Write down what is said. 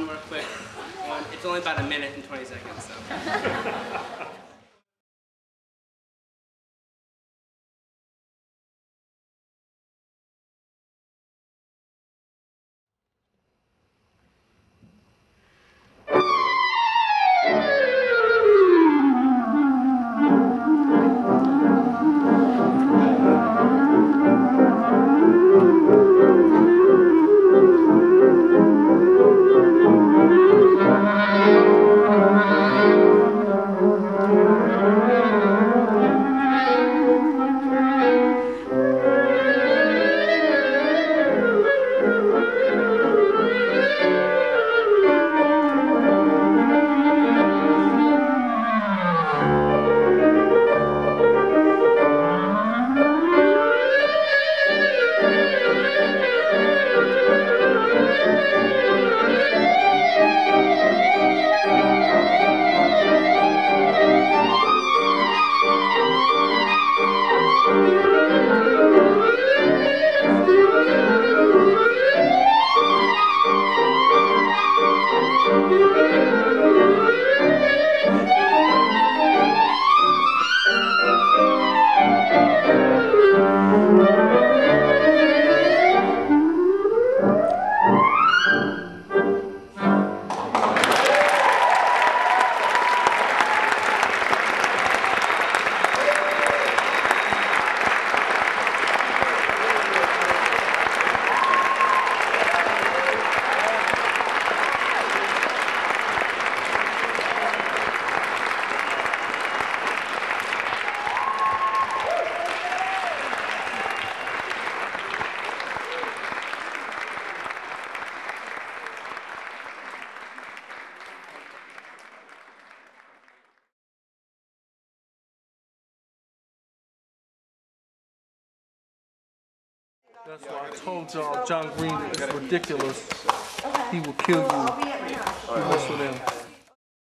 one real quick. One, it's only about a minute and 20 seconds, so. That's why I told y'all John Greene is ridiculous. He will kill you. I'll be at my house. You mess with him.